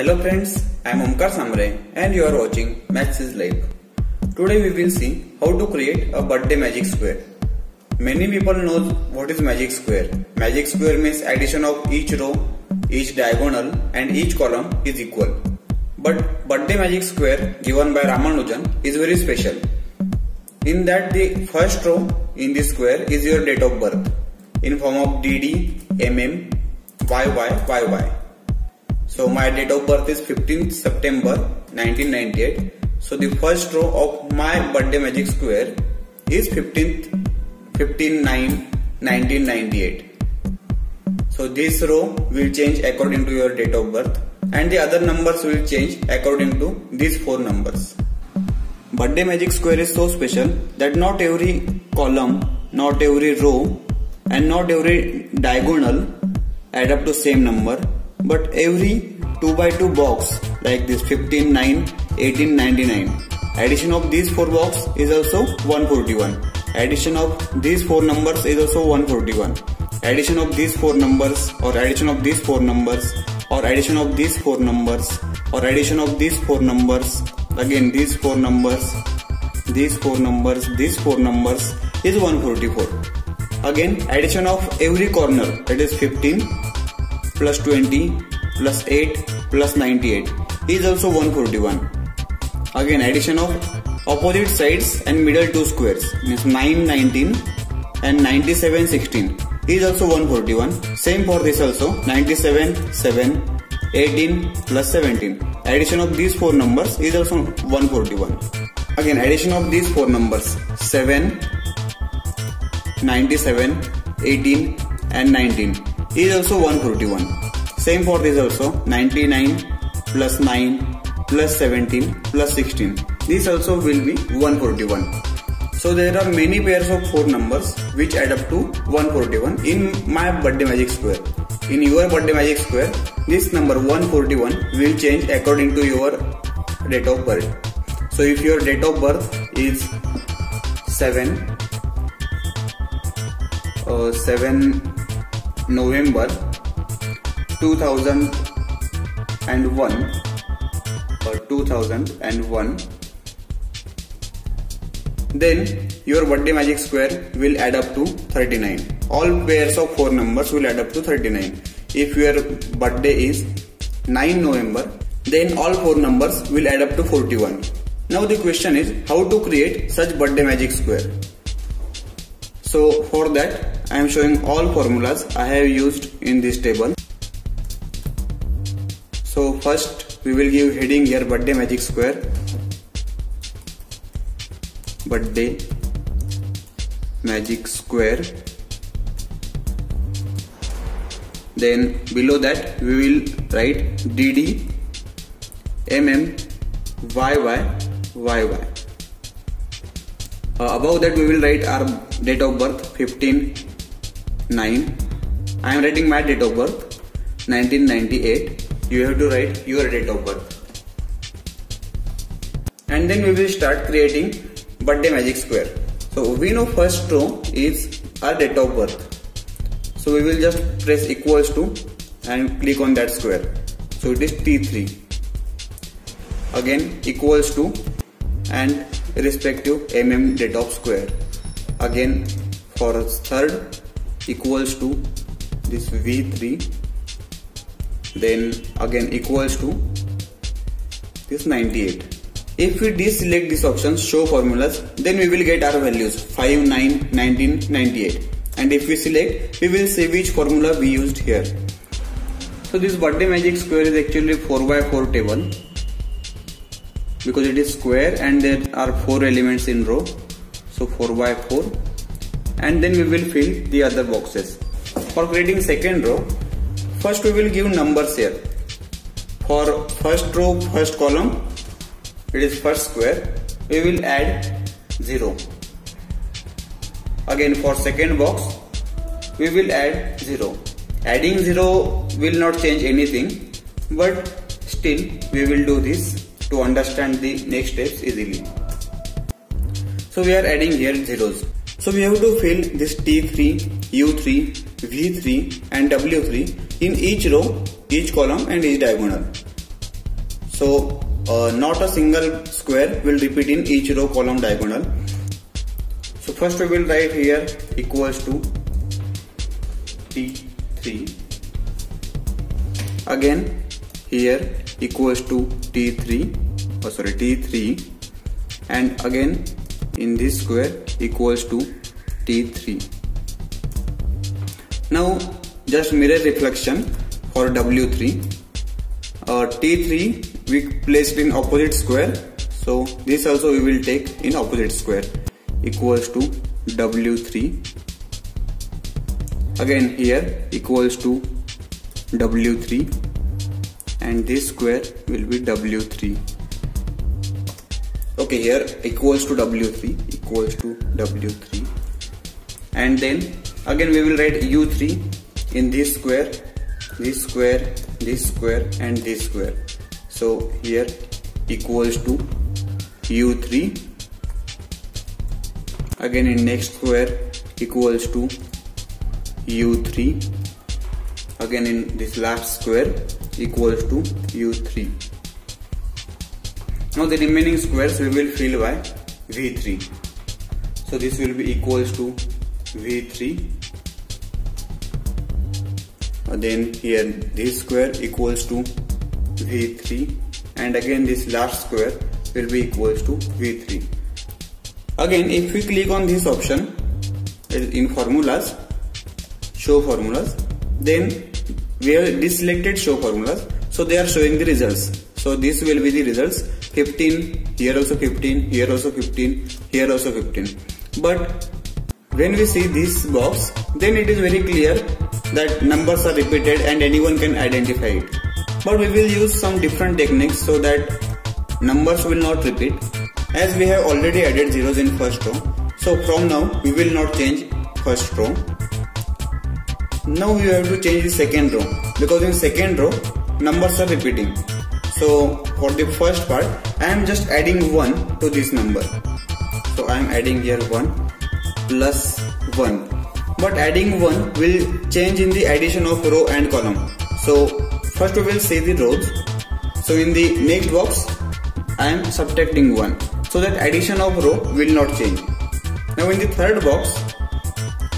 Hello friends, I am Omkar Samre and you are watching Maths is Life. Today we will see how to create a birthday magic square. Many people know what is magic square. Magic square means addition of each row, each diagonal and each column is equal. But birthday magic square given by Ramanujan is very special. In that the first row in the square is your date of birth in form of DD, MM, YY, YY. So my date of birth is 15th September 1998. So the first row of my birthday magic square is 15th 15 9 1998. So this row will change according to your date of birth and the other numbers will change according to these four numbers. Birthday magic square is so special that not every column, not every row and not every diagonal add up to same number but every 2 by 2 box like this 15 9 18 99 addition of these four box is also 141 addition of these four numbers is also 141 addition of these four numbers or addition of these four numbers or addition of these four numbers or addition of these four numbers. Again these four numbers these four numbers these four numbers is 144 again addition of every corner that is 15 plus 20 plus 8 plus 98 is also 141 again addition of opposite sides and middle two squares. Means 9 19 and 97 16 is also 141 same for this also. 97 7 18 plus 17 addition of these four numbers is also 141 again addition of these four numbers 7 97 18 and 19 is also 141. Same for this also 99 plus 9 plus 17 plus 16. This also will be 141. So there are many pairs of 4 numbers which add up to 141 in my birthday magic square. In your birthday magic square, this number 141 will change according to your date of birth. So if your date of birth is 7 uh, 7 November 2001 or 2001 then your birthday magic square will add up to 39 all pairs of four numbers will add up to 39 if your birthday is 9 November then all four numbers will add up to 41 now the question is how to create such birthday magic square. So for that I am showing all formulas I have used in this table. So first we will give heading here birthday magic square. Birthday magic square. Then below that we will write DD MM YY YY. Uh, above that we will write our date of birth 15 9 I am writing my date of birth 1998 you have to write your date of birth. And then we will start creating birthday magic square. So we know first row is our date of birth. So we will just press equals to and click on that square. So it is T3 again equals to and respective mm date of square. Again for third equals to this V3 then again equals to this 98 if we deselect this option show formulas then we will get our values 5 9 19 98 and if we select we will see which formula we used here. So this birthday magic square is actually 4 by 4 table because it is square and there are 4 elements in row. So 4 by 4 and then we will fill the other boxes. For creating second row, first we will give numbers here. For first row, first column, it is first square, we will add 0. Again for second box, we will add 0. Adding 0 will not change anything, but still we will do this to understand the next steps easily. So we are adding here zeros. So we have to fill this T3, U3, V3 and W3 in each row, each column and each diagonal. So uh, not a single square will repeat in each row column diagonal. So first we will write here equals to T3 again here equals to T3 oh sorry T3 and again in this square equals to T3 now just mirror reflection for W3 uh, T3 we placed in opposite square. So this also we will take in opposite square equals to W3 again here equals to W3 and this square will be W3 okay here equals to W3 equals to W3 and then again we will write U3 in this square this square this square and this square. So here equals to u3 again in next square equals to u3 again in this last square equals to u3 now the remaining squares we will fill by v3 so this will be equals to v3 uh, then here this square equals to v3 and again this last square will be equals to v3 again if we click on this option uh, in formulas show formulas then we have deselected show formulas. So they are showing the results. So this will be the results 15 here also 15 here also 15 here also 15 but when we see this box then it is very clear that numbers are repeated and anyone can identify it. But we will use some different techniques so that numbers will not repeat as we have already added zeros in first row. So from now we will not change first row. Now we have to change the second row because in second row numbers are repeating. So for the first part I am just adding 1 to this number. So I am adding here 1 plus 1 but adding 1 will change in the addition of row and column. So first we will see the rows. So in the next box I am subtracting 1 so that addition of row will not change. Now in the third box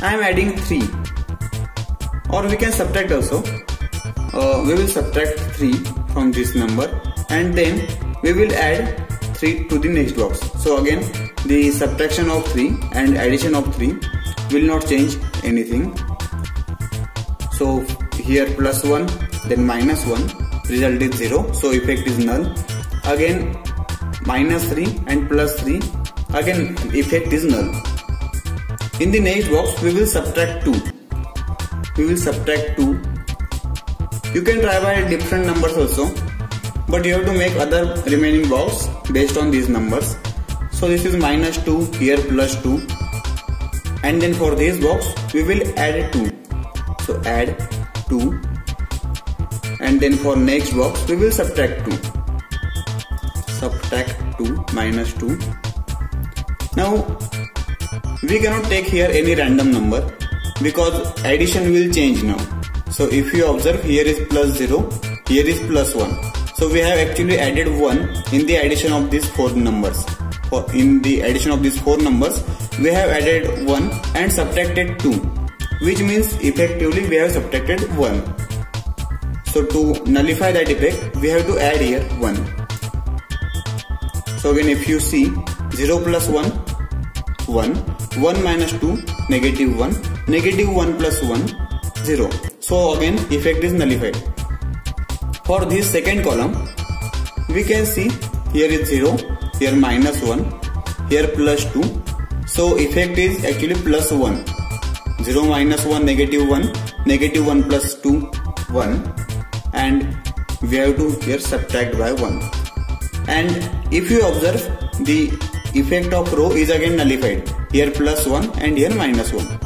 I am adding 3 or we can subtract also. Uh, we will subtract 3 from this number and then we will add 3 to the next box. So again the subtraction of 3 and addition of 3 will not change anything. So here plus 1 then minus 1 result is 0 so effect is null. Again minus 3 and plus 3 again effect is null. In the next box we will subtract 2 we will subtract 2 you can try by different numbers also but you have to make other remaining box based on these numbers. So this is minus 2 here plus 2 and then for this box we will add 2 so add 2 and then for next box we will subtract 2 subtract 2 minus 2 now we cannot take here any random number because addition will change now so if you observe here is plus 0 here is plus 1 so we have actually added 1 in the addition of these four numbers. For in the addition of these four numbers we have added 1 and subtracted 2 which means effectively we have subtracted 1 so to nullify that effect we have to add here 1 so again if you see 0 plus 1 1 1 minus 2 negative 1 negative 1 plus 1 0 so again effect is nullified. For this second column we can see here is 0 here minus 1 here plus 2 so effect is actually plus 1. 0 minus 1 negative 1 negative 1 plus 2 1 and we have to here subtract by 1 and if you observe the effect of row is again nullified. Here plus 1 and here minus 1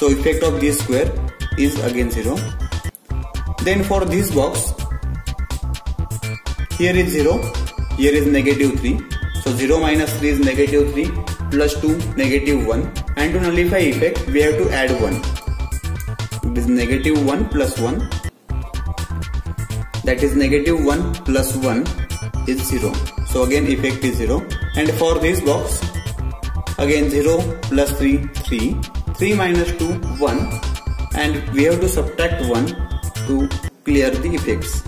so effect of this square is again 0 then for this box here is 0 here is negative 3 so 0 minus 3 is negative 3 plus 2 negative 1 and to nullify effect we have to add 1 it is negative 1 plus 1 that is negative 1 plus 1 is 0. So again effect is 0. And for this box, again 0 plus 3, 3. 3 minus 2, 1. And we have to subtract 1 to clear the effects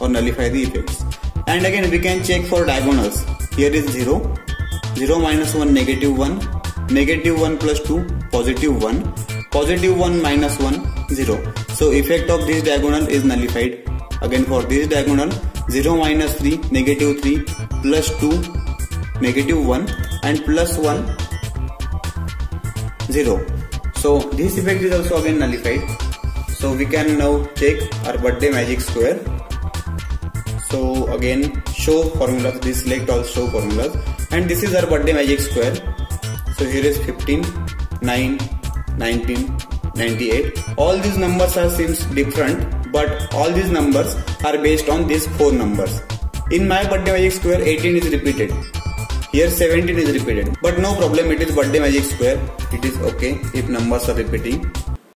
or nullify the effects. And again we can check for diagonals. Here is 0. 0 minus 1 negative 1. Negative 1 plus 2 positive 1. Positive 1 minus 1 0. So effect of this diagonal is nullified. Again for this diagonal 0 minus 3 negative 3 plus 2 negative 1 and plus 1 0. So this effect is also again nullified. So we can now check our birthday magic square. So again show formulas, this select all show formulas and this is our birthday magic square. So here is 15, 9, 19, 98. All these numbers are seems different but all these numbers are based on these four numbers. In my birthday magic square 18 is repeated. Here 17 is repeated. But no problem it is birthday magic square. It is okay if numbers are repeating.